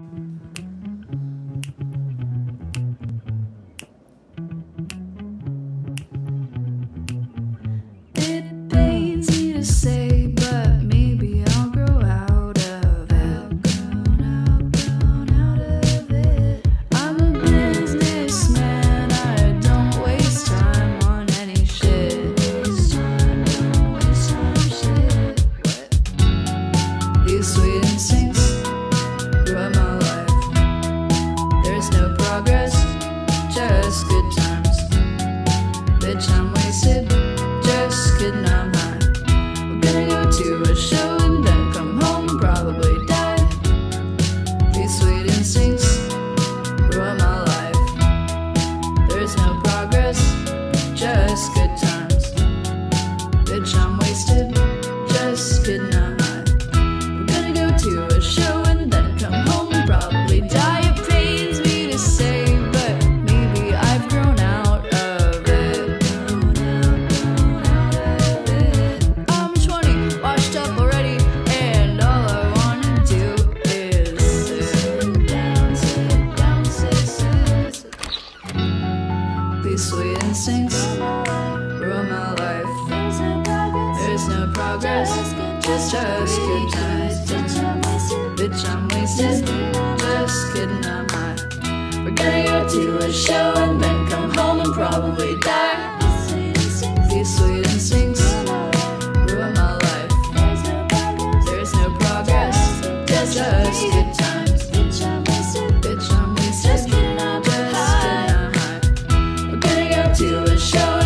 It pains me to say, to a show and then come home probably sweet instincts ruin my life. There's no progress, just just good times. Bitch, I'm wasted, just kidding, I'm high. We're gonna go to a show and then come home and probably die. These sweet instincts ruin my life. There's no progress, just just good to a show.